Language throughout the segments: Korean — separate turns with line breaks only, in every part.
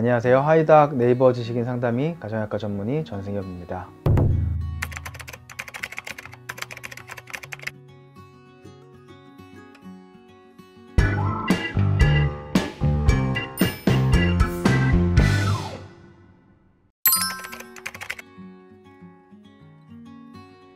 안녕하세요. 하이닥 네이버 지식인 상담이 가정학과 전문의 전승엽입니다.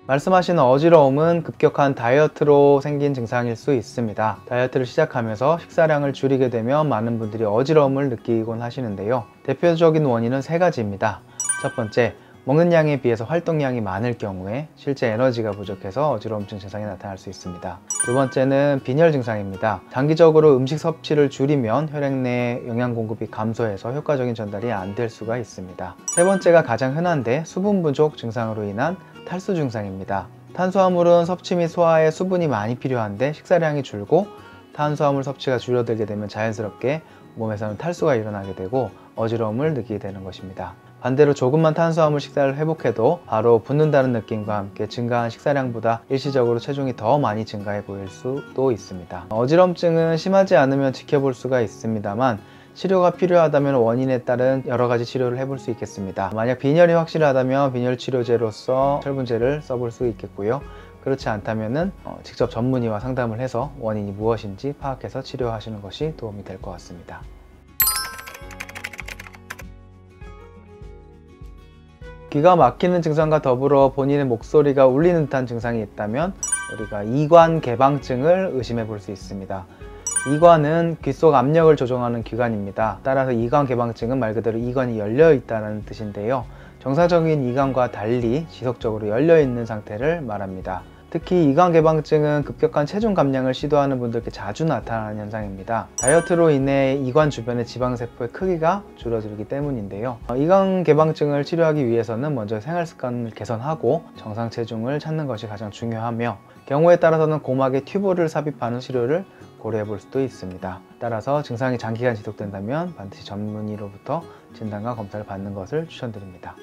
말씀하신 어지러움은 급격한 다이어트로 생긴 증상일 수 있습니다. 다이어트를 시작하면서 식사량을 줄이게 되면 많은 분들이 어지러움을 느끼곤 하시는데요. 대표적인 원인은 세 가지입니다. 첫 번째, 먹는 양에 비해서 활동량이 많을 경우에 실제 에너지가 부족해서 어지러움증 증상이 나타날 수 있습니다. 두 번째는 빈혈 증상입니다. 장기적으로 음식 섭취를 줄이면 혈액 내 영양 공급이 감소해서 효과적인 전달이 안 될 수가 있습니다. 세 번째가 가장 흔한데 수분 부족 증상으로 인한 탈수 증상입니다. 탄수화물은 섭취 및 소화에 수분이 많이 필요한데 식사량이 줄고 탄수화물 섭취가 줄어들게 되면 자연스럽게 몸에서는 탈수가 일어나게 되고 어지러움을 느끼게 되는 것입니다. 반대로 조금만 탄수화물 식사를 회복해도 바로 붓는다는 느낌과 함께 증가한 식사량보다 일시적으로 체중이 더 많이 증가해 보일 수도 있습니다. 어지럼증은 심하지 않으면 지켜볼 수가 있습니다만 치료가 필요하다면 원인에 따른 여러 가지 치료를 해볼 수 있겠습니다. 만약 빈혈이 확실하다면 빈혈 치료제로서 철분제를 써볼 수 있겠고요. 그렇지 않다면 어, 직접 전문의와 상담을 해서 원인이 무엇인지 파악해서 치료하시는 것이 도움이 될 것 같습니다. 귀가 막히는 증상과 더불어 본인의 목소리가 울리는 듯한 증상이 있다면 우리가 이관 개방증을 의심해 볼 수 있습니다. 이관은 귀 속 압력을 조정하는 기관입니다. 따라서 이관 개방증은 말 그대로 이관이 열려 있다는 뜻인데요. 정상적인 이관과 달리 지속적으로 열려 있는 상태를 말합니다. 특히 이관 개방증은 급격한 체중 감량을 시도하는 분들께 자주 나타나는 현상입니다. 다이어트로 인해 이관 주변의 지방세포의 크기가 줄어들기 때문인데요. 어, 이관 개방증을 치료하기 위해서는 먼저 생활 습관을 개선하고 정상 체중을 찾는 것이 가장 중요하며 경우에 따라서는 고막에 튜브를 삽입하는 치료를 고려해 볼 수도 있습니다. 따라서 증상이 장기간 지속된다면 반드시 전문의로부터 진단과 검사를 받는 것을 추천드립니다.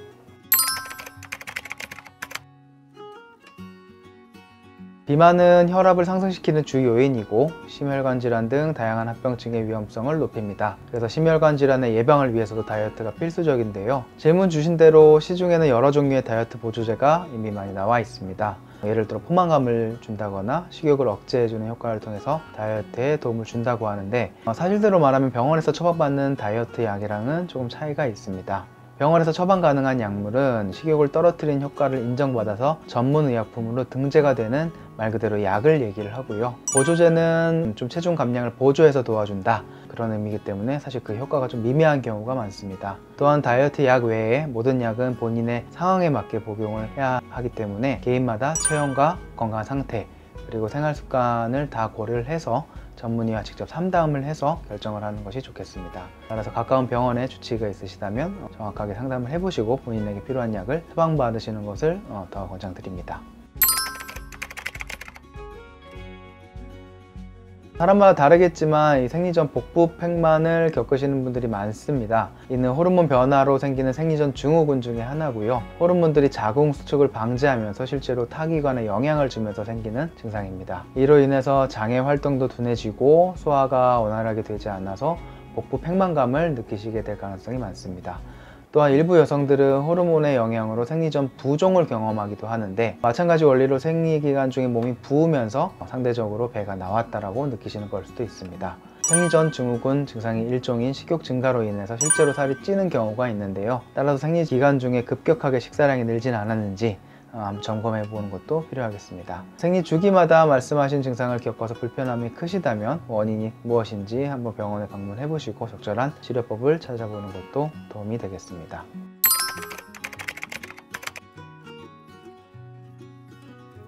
비만은 혈압을 상승시키는 주 요인이고 심혈관 질환 등 다양한 합병증의 위험성을 높입니다. 그래서 심혈관 질환의 예방을 위해서도 다이어트가 필수적인데요. 질문 주신 대로 시중에는 여러 종류의 다이어트 보조제가 이미 많이 나와 있습니다. 예를 들어 포만감을 준다거나 식욕을 억제해주는 효과를 통해서 다이어트에 도움을 준다고 하는데 어, 사실대로 말하면 병원에서 처방받는 다이어트 약이랑은 조금 차이가 있습니다. 병원에서 처방 가능한 약물은 식욕을 떨어뜨리는 효과를 인정받아서 전문 의약품으로 등재가 되는 말 그대로 약을 얘기를 하고요. 보조제는 좀 체중 감량을 보조해서 도와준다. 그런 의미이기 때문에 사실 그 효과가 좀 미미한 경우가 많습니다. 또한 다이어트 약 외에 모든 약은 본인의 상황에 맞게 복용을 해야 하기 때문에 개인마다 체형과 건강 상태 그리고 생활 습관을 다 고려를 해서 전문의와 직접 상담을 해서 결정을 하는 것이 좋겠습니다. 따라서 가까운 병원에 주치의가 있으시다면 정확하게 상담을 해보시고 본인에게 필요한 약을 처방받으시는 것을 어, 더 권장드립니다. 사람마다 다르겠지만 이 생리전 복부 팽만을 겪으시는 분들이 많습니다. 이는 호르몬 변화로 생기는 생리전 증후군 중에 하나고요. 호르몬들이 자궁 수축을 방지하면서 실제로 타기관에 영향을 주면서 생기는 증상입니다. 이로 인해서 장의 활동도 둔해지고 소화가 원활하게 되지 않아서 복부 팽만감을 느끼시게 될 가능성이 많습니다. 또한 일부 여성들은 호르몬의 영향으로 생리 전 부종을 경험하기도 하는데 마찬가지 원리로 생리 기간 중에 몸이 부으면서 상대적으로 배가 나왔다라고 느끼시는 걸 수도 있습니다. 생리 전 증후군 증상이 일종인 식욕 증가로 인해서 실제로 살이 찌는 경우가 있는데요. 따라서 생리 기간 중에 급격하게 식사량이 늘진 않았는지 점검해 보는 것도 필요하겠습니다. 생리 주기마다 말씀하신 증상을 겪어서 불편함이 크시다면 원인이 무엇인지 한번 병원에 방문해 보시고 적절한 치료법을 찾아보는 것도 도움이 되겠습니다.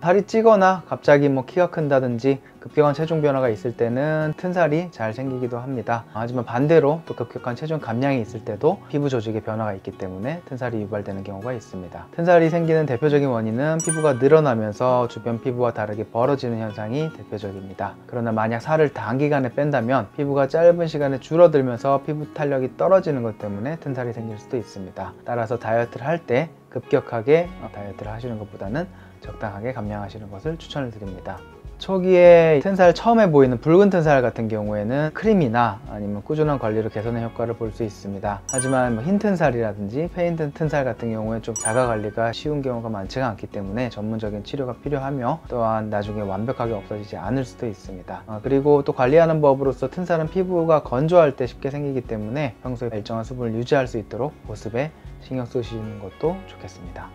살이 찌거나 갑자기 뭐 키가 큰다든지 급격한 체중 변화가 있을 때는 튼살이 잘 생기기도 합니다. 하지만 반대로 또 급격한 체중 감량이 있을 때도 피부 조직의 변화가 있기 때문에 튼살이 유발되는 경우가 있습니다. 튼살이 생기는 대표적인 원인은 피부가 늘어나면서 주변 피부와 다르게 벌어지는 현상이 대표적입니다. 그러나 만약 살을 단기간에 뺀다면 피부가 짧은 시간에 줄어들면서 피부 탄력이 떨어지는 것 때문에 튼살이 생길 수도 있습니다. 따라서 다이어트를 할 때 급격하게 다이어트를 하시는 것보다는 적당하게 감량하시는 것을 추천을 드립니다. 초기에 튼살 처음에 보이는 붉은 튼살 같은 경우에는 크림이나 아니면 꾸준한 관리로 개선의 효과를 볼 수 있습니다. 하지만 뭐 흰 튼살이라든지 페인트 튼살 같은 경우에 좀 자가 관리가 쉬운 경우가 많지가 않기 때문에 전문적인 치료가 필요하며 또한 나중에 완벽하게 없어지지 않을 수도 있습니다. 아, 그리고 또 관리하는 법으로서 튼살은 피부가 건조할 때 쉽게 생기기 때문에 평소에 일정한 수분을 유지할 수 있도록 보습에 신경 쓰시는 것도 좋겠습니다.